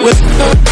Give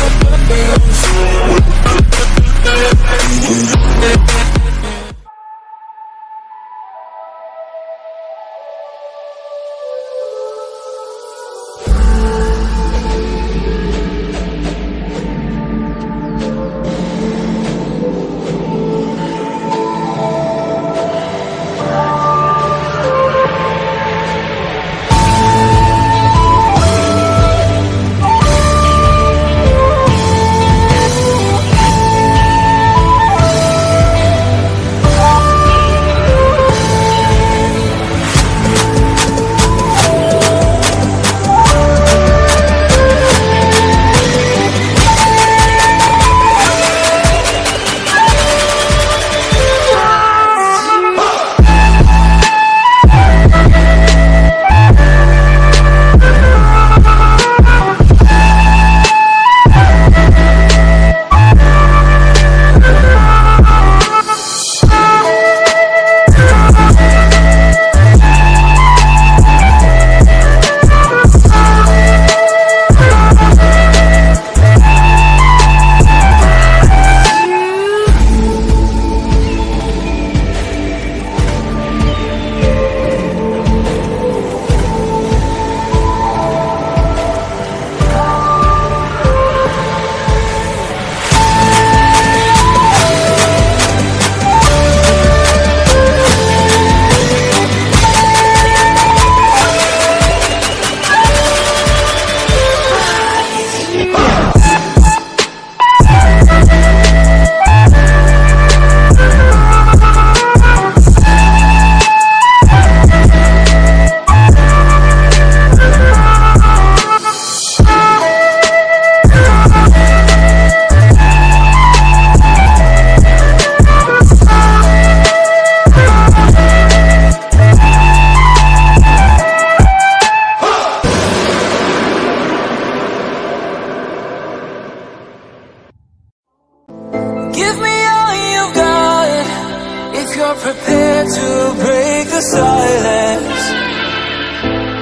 you're prepared to break the silence.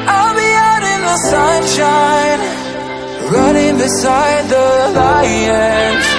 I'll be out in the sunshine, running beside the lions.